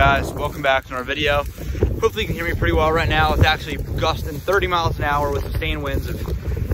guys? Welcome back to our video. Hopefully you can hear me pretty well right now. It's actually gusting 30 miles an hour with sustained winds of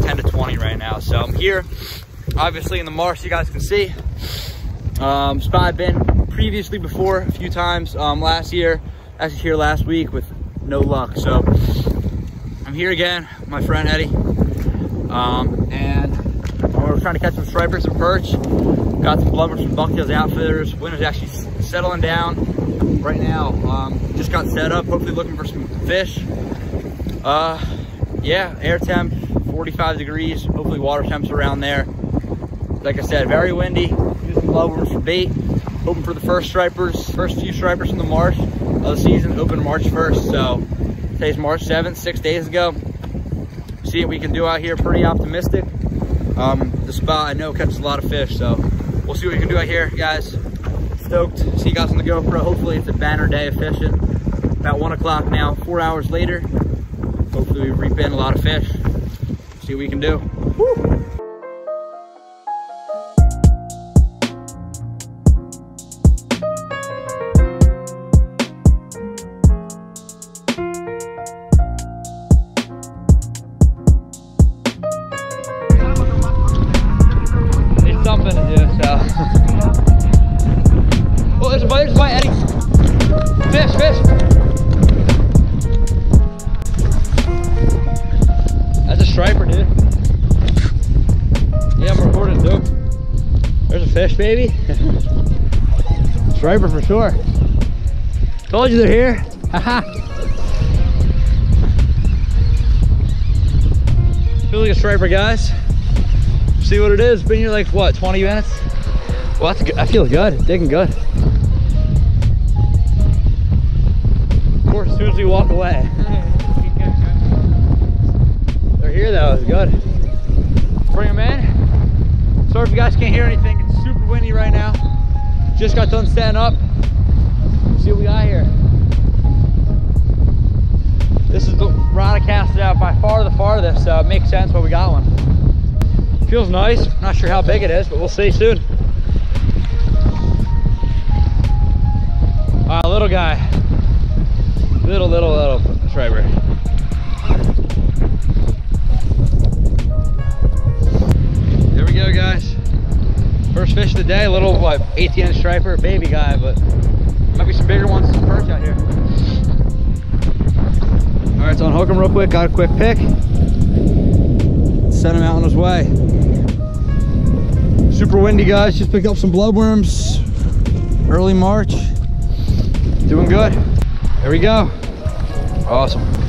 10 to 20 right now. So I'm here, obviously in the marsh, you guys can see. Um, spot I've been previously before a few times um, last year, actually here last week with no luck. So I'm here again, my friend Eddie. Um, and we're trying to catch some stripers and perch. Got some blubbers from Bucktails Outfitters. Wind is actually settling down right now. Um, just got set up, hopefully looking for some fish. Uh, yeah, air temp, 45 degrees. Hopefully water temps around there. Like I said, very windy. Using bloodworms for bait. Hoping for the first stripers, first few stripers from the marsh of the season. Open March 1st. So today's March 7th, six days ago. See what we can do out here. Pretty optimistic. Um, the spot I know catches a lot of fish, so we'll see what we can do out here, guys. Stoked. See you guys on the GoPro. Hopefully it's a banner day of fishing. About one o'clock now, four hours later. Hopefully we reap in a lot of fish. See what we can do. Woo. Baby. striper for sure. Told you they're here. Haha. Feel like a striper, guys see what it is. Been here like what, 20 minutes? Well, that's good. I feel good. Digging good. Of course, as soon as we walk away. They're here though. It's good. Bring them in. Sorry if you guys can't hear anything. Windy right now. Just got done setting up. Let's see what we got here. This is the rod I casted out by far the farthest, so it makes sense why we got one. Feels nice. Not sure how big it is, but we'll see soon. All right, little guy. Little, little, little striper. There fish of the day, little, 18 inch striper, baby guy, but might be some bigger ones to perch out here. All right, so unhook him real quick, got a quick pick. Send him out on his way. Super windy, guys. Just picked up some bloodworms early March. Doing good. There we go. Awesome.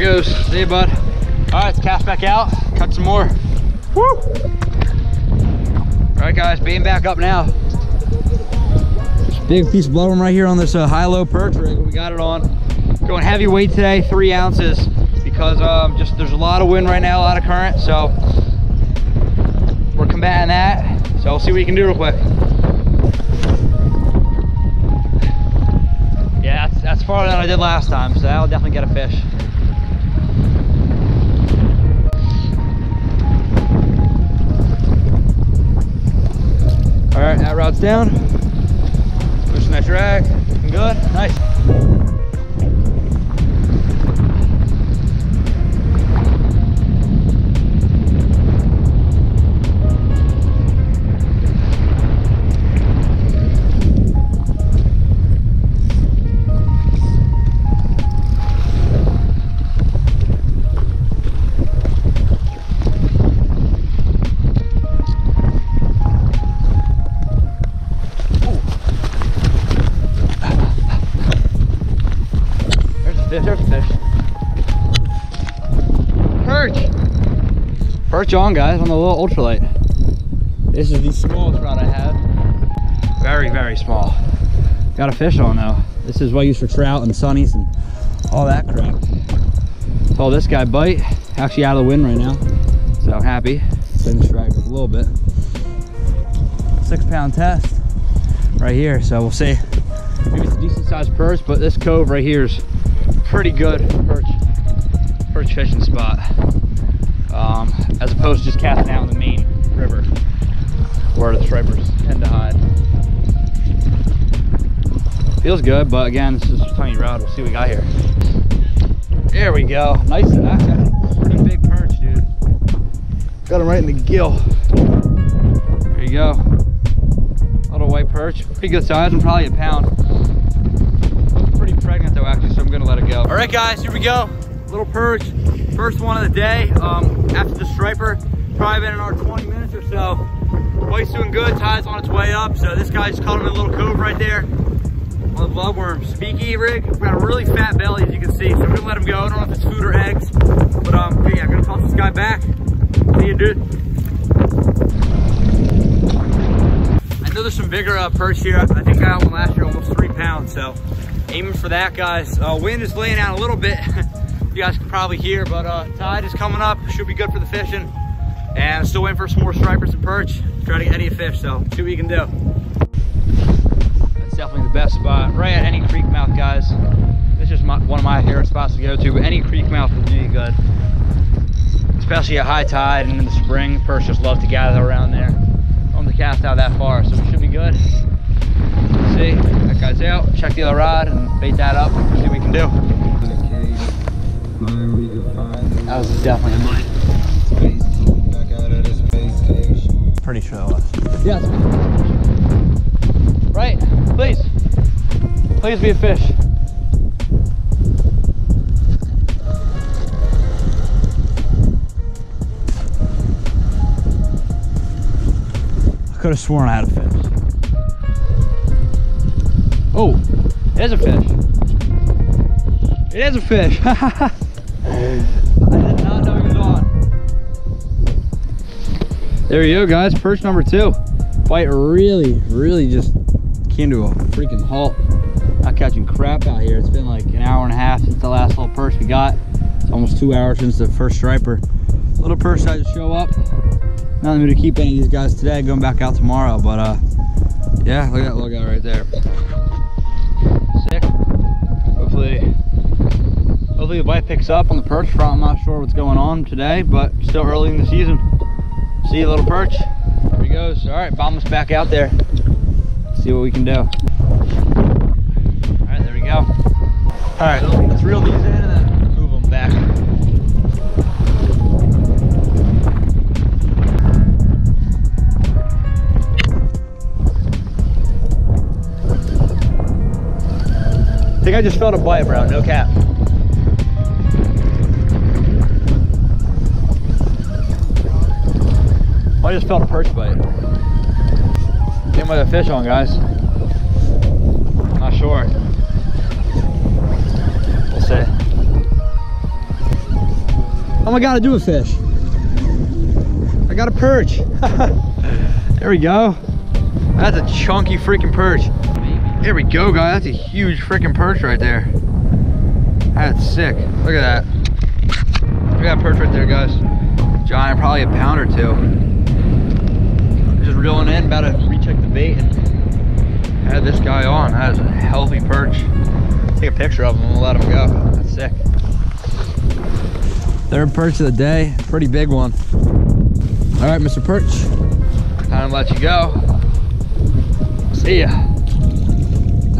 It goes. See you, bud. All right, let's cast back out. Cut some more. Woo! All right, guys, being back up now. Big piece of bloodworm right here on this uh, high-low perch rig. We got it on. Going heavy weight today, three ounces, because um, just there's a lot of wind right now, a lot of current, so we're combating that. So we'll see what we can do real quick. Yeah, that's, that's farther than I did last time, so that'll definitely get a fish. All right, that rod's down. Pushing that drag, good, nice. Fish, there's a fish. Perch! Perch on, guys, on the little ultralight. This is the smallest rod I have. Very, very small. Got a fish on though. This is what I use for trout and sunnies and all that crap. Saw this guy bite. Actually out of the wind right now. So I'm happy. Been strike a little bit. Six pound test right here. So we'll see. Maybe it's a decent sized perch, but this cove right here is pretty good perch, perch fishing spot um, as opposed to just casting out in the main river. where the stripers tend to hide. Feels good, but again, this is a tiny rod. We'll see what we got here. There we go. Nice. That's pretty big perch, dude. Got him right in the gill. There you go. Little white perch. Pretty good size. I'm probably a pound. Actually, so I'm gonna let it go. All right, guys, here we go. Little perch. First one of the day. Um, after the striper, probably been in our 20 minutes or so. White's doing good. Tide's on its way up. So this guy's caught him in a little cove right there on the bloodworm sabiki rig. We've got a really fat belly, as you can see. So I'm gonna let him go. I don't know if it's food or eggs, but um, yeah, I'm gonna toss this guy back. See you, dude. I know there's some bigger uh, perch here. I think I got one last year, almost three pounds. So aiming for that, guys. Uh, wind is laying out a little bit. you guys can probably hear, but uh, tide is coming up. Should be good for the fishing. And still waiting for some more stripers and perch. Try to get any fish, so see what you can do That's definitely the best spot. Right at any creek mouth, guys. This is my, one of my favorite spots to go to, any creek mouth is really good. Especially at high tide and in the spring. Perch just love to gather around there. Don't have to cast out that far, so it should be good. Let's see, that guy's out. Check the other rod and bait that up. See what we can do. That was definitely a mine. Pretty sure it was. Yeah, Right, please. Please be a fish. I could have sworn I had a fish. Oh, is a fish. It is a fish. I did not know he was on. There you go, guys. Perch number two. Fight really, really just came to a freaking halt. Not catching crap out here. It's been like an hour and a half since the last little perch we got. It's almost two hours since the first striper. Little perch decided to show up. Nothing to keep any of these guys today. Going back out tomorrow, but uh, yeah, look at that little guy right there. Hopefully, hopefully the bite picks up on the perch front. I'm not sure what's going on today, but still early in the season. See you, little perch. There he goes. All right, bomb us back out there see what we can do. All right, there we go. All right, let's reel these in think I just felt a bite, bro. No cap. I just felt a perch bite with a fish on, guys. Not sure. We'll see. Oh my god, I do a fish. I got a perch. there we go. That's a chunky freaking perch. There we go, guys. That's a huge freaking perch right there. That's sick. Look at that. Look at that perch right there, guys. Giant, probably a pound or two just reeling in, about to recheck the bait and had this guy on. That is a healthy perch. Take a picture of him and we'll let him go. That's sick. Third perch of the day, pretty big one. All right, Mr. Perch, time to let you go. See ya.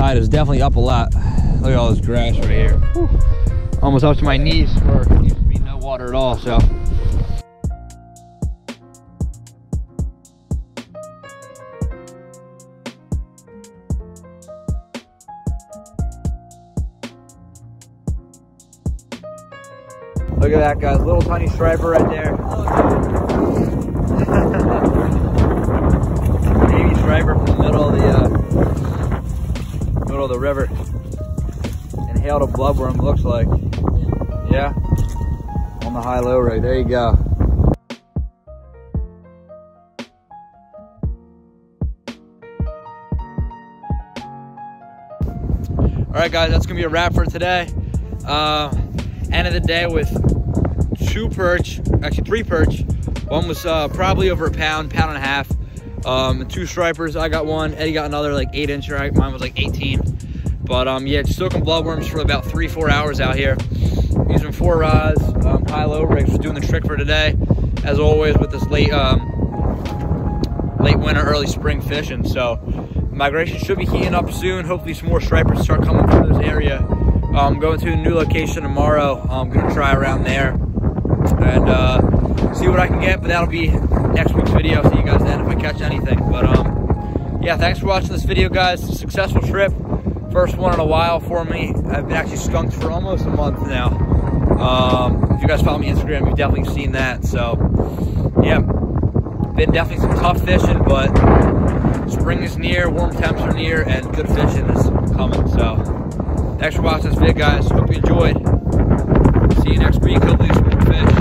Tide is definitely up a lot. Look at all this grass right here. Whew. Almost up to my knees where it used to be no water at all, so Look at that, guys. Little tiny striper right there. Baby striper from the middle of the uh, middle of the river. Inhaled a bloodworm, looks like. Yeah. On the high-low rig. There you go. All right, guys, that's gonna be a wrap for today. Uh, end of the day with two perch, actually three perch. One was uh, probably over a pound, pound and a half. Um, two stripers, I got one. Eddie got another like eight incher. Mine was like 18. But um, yeah, just soaking bloodworms for about three, four hours out here. Using four rods, um, high-low rigs, doing the trick for today. As always with this late, um, late winter, early spring fishing. So migration should be heating up soon. Hopefully some more stripers start coming through this area. I'm um, going to a new location tomorrow. I'm gonna try around there and uh, see what I can get, but that'll be next week's video. See you guys then if I catch anything. But um, yeah, thanks for watching this video, guys. Successful trip. First one in a while for me. I've been actually skunked for almost a month now. Um, if you guys follow me on Instagram, you've definitely seen that. So, yeah, been definitely some tough fishing, but spring is near, warm temps are near, and good fishing is coming. So, thanks for watching this video, guys. Hope you enjoyed. See you next week. Hopefully, some fish.